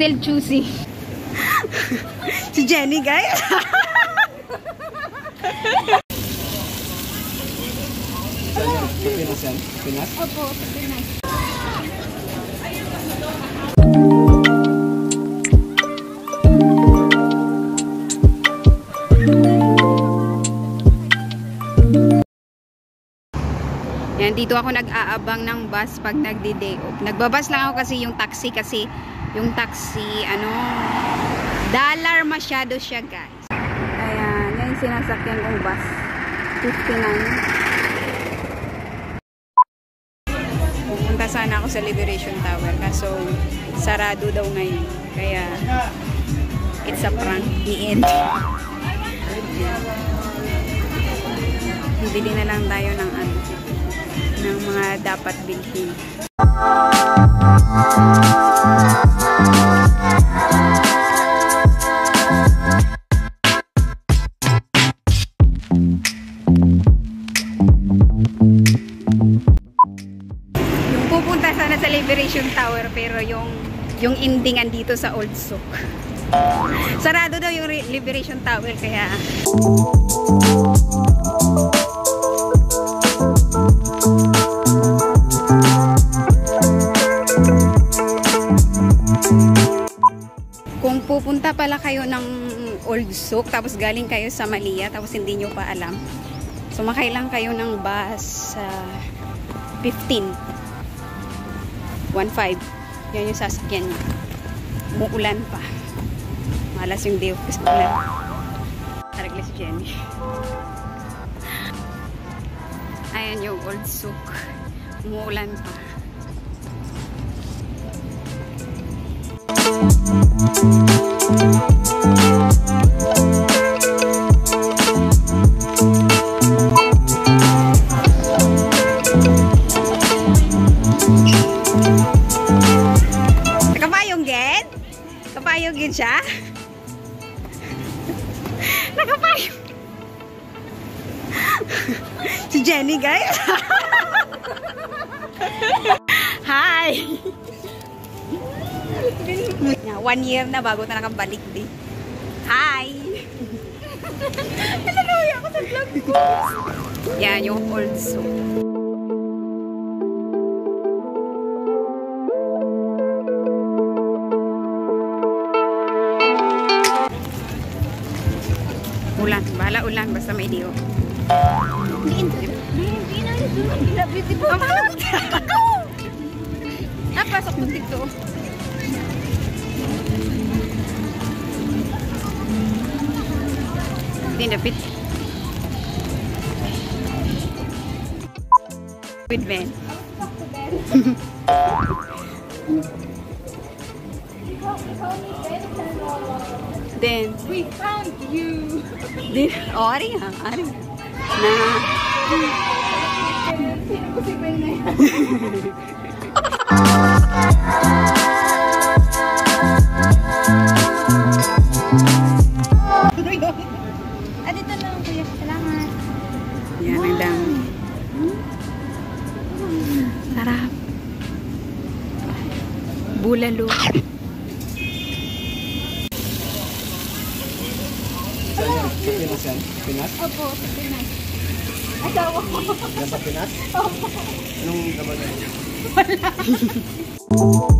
still choosing. Si Jenny, guys. Pinas yan? Pinas? Opo, Pinas. Yan, dito ako nag-aabang ng bus pag nagdi-day off. Nagbabas lang ako kasi yung taxi kasi yung taxi, ano, dollar masyado siya, guys. Ayan, yan yung sinasakyan kong bus. 59. Pupunta sana ako sa Liberation Tower kaso sarado daw ngayon. Kaya it's a prank ni Ed. Bibili na lang tayo ng ano ng mga dapat bilhin. Liberation Tower pero yung yung endingan dito sa Old Souk. Sarado daw yung Liberation Tower kaya kung pupunta pala kayo ng Old Souk tapos galing kayo sa Malia tapos hindi nyo pa alam sumakay lang kayo ng bus sa 15 1.5 yan yung sasakyan nyo muulan pa. Malas yung day of kasi ulan taragli si Jenny. Ayan yung Old Souk. Umuulan pa. Nakapayong One year na bago na nakabalik di. Hi! Nalaluya ako sa vlog ko. Yan, yung old soul. Ulan. Bahala ulan. Basta may diyo. Napasok mo dito. Need a bit. With man. then we found you. Then oh, Ari, Ari. Nah. Na, Ah, dito lang, kuya. Salamat. yan ang dami. Sarap. Bulalo. Sa Pinas yan? Pinas? Opo, Pinas. Asawa ko. Yan sa Pinas? Anong trabaho niya? dito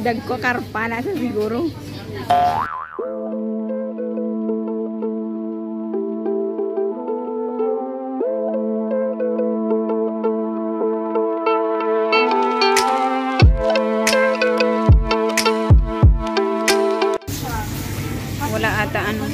dagko karpa na sa siguro. Wala ata ano.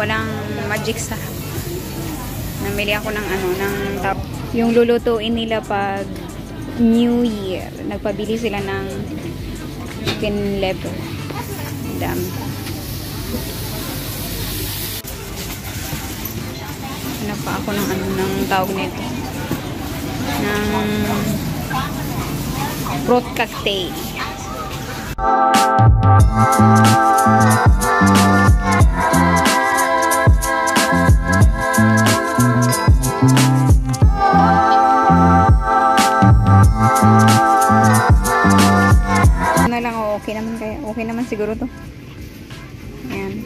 Walang magic sa Namili ako ng ano, ng top. Yung lulutuin nila pag New Year. Nagpabili sila ng chicken liver. Dami. Hanap pa ako ng ano, ng tawag nito. Ng fruit cocktail. Siguro to. Ayan.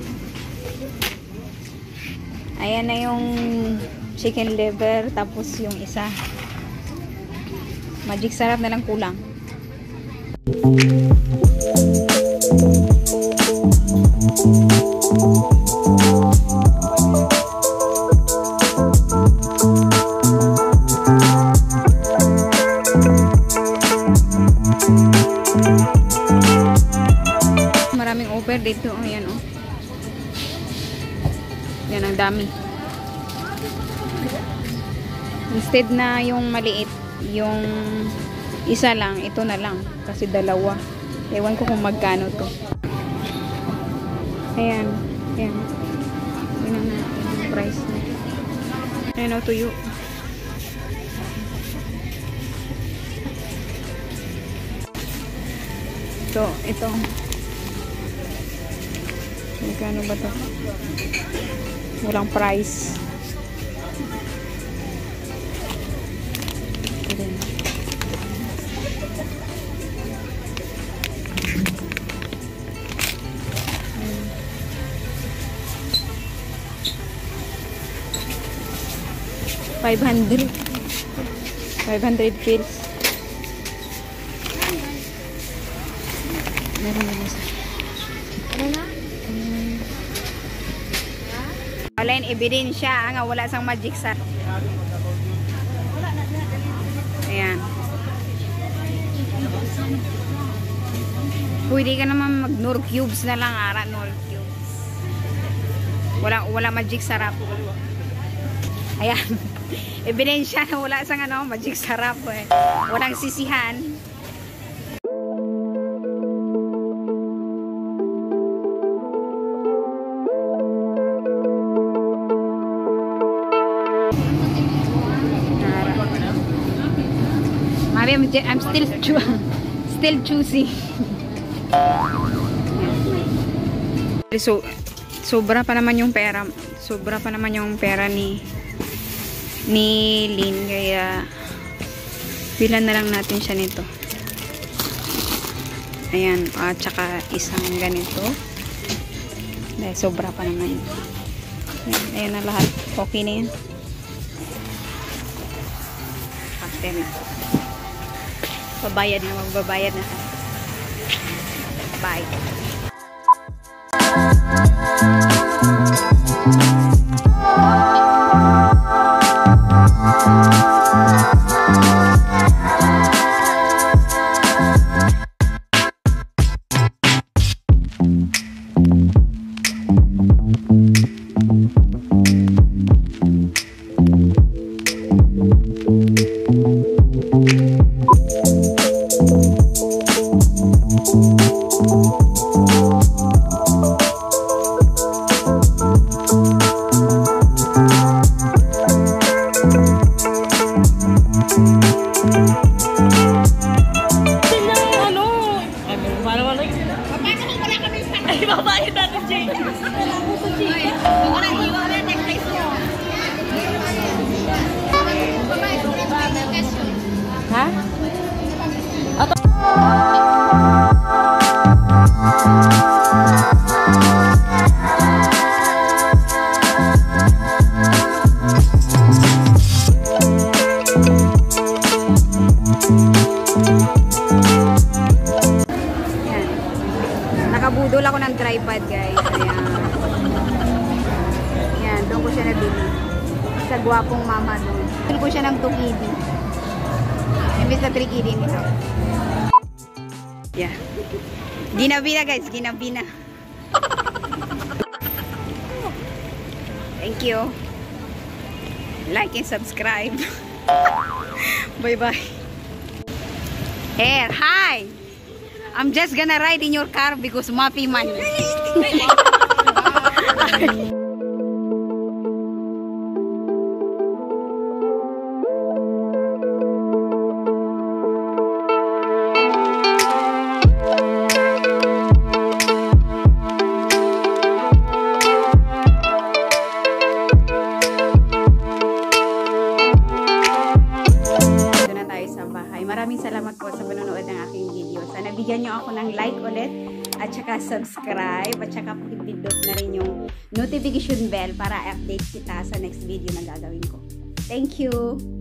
Ayan na yung chicken liver, tapos yung isa. Magic sarap na lang kulang. Maraming offer dito. Oh, yan oh. Yan ang dami. Instead na yung maliit, yung isa lang, ito na lang. Kasi dalawa. Ewan ko kung magkano to. Ayan. Ayan. Yun ang natin price niya. Ayan o, tuyo. Ito, ito. Magkano ba to? Walang price. Five hundred. Five hundred pills. Meron na isa. Wala yung ebidensya nga wala sang magic sa. Ayan. Pwede ka naman mag nor cubes na lang ara nor cubes. Wala wala magic sarap. Ayan. Ebidensya na wala sang ano magic sarap eh. Walang sisihan. I'm, I'm still choo still choosing. so, sobra pa naman yung pera. Sobra pa naman yung pera ni ni Lin. Kaya, bilan na lang natin siya nito. Ayan. At saka isang ganito. Dahil sobra pa naman. Ayan, ayan na lahat. Okay na yan. After nito. Babayad na, magbabayad na. Bye. Ano? Ay, paano man lang? Paano kami sa... Ay, babae natin, Jay. Wala ko sa Jay. Wala ko sa Jay. Ha? Ato. Bili ko siya ng 2 KD. Imbis na 3 KD nito. Yeah. Ginabi na guys, ginabi na. Thank you. Like and subscribe. Bye-bye. Here, hi! I'm just gonna ride in your car because mapi man. bigyan nyo ako ng like ulit at saka subscribe at saka pindot na rin yung notification bell para update kita sa next video na gagawin ko. Thank you!